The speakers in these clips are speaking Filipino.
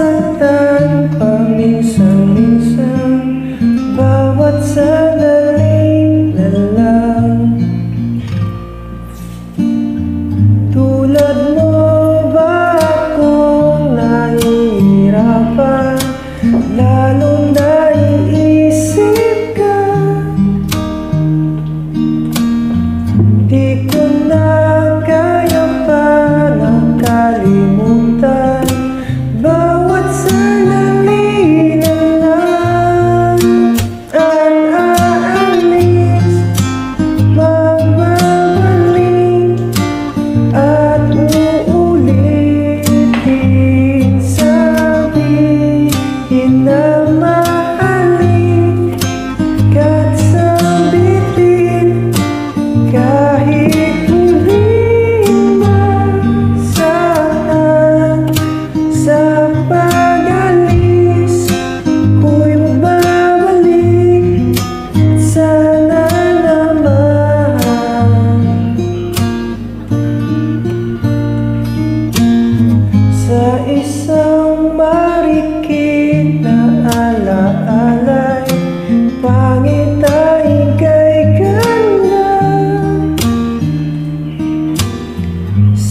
And then. my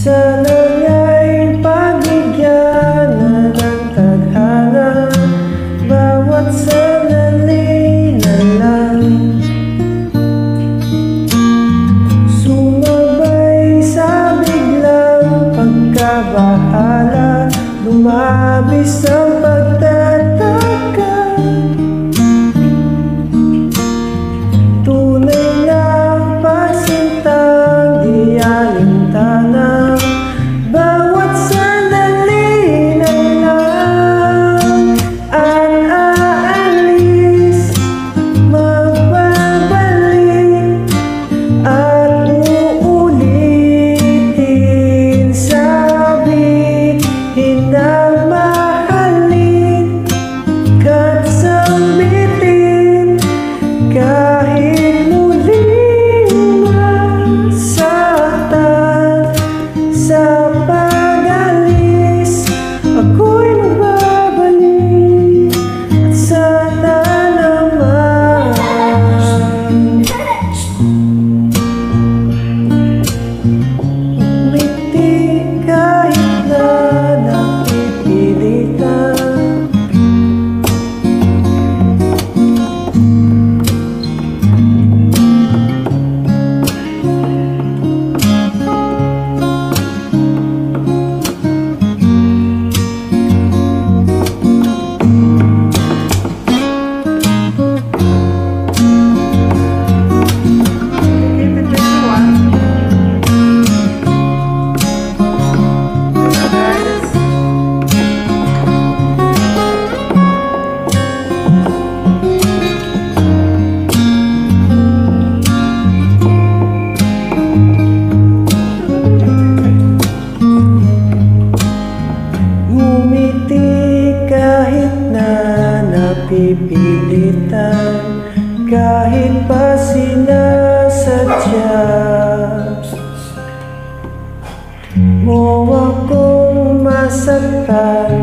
sana pilitan kahit pa sinasadya mo akong masaktan.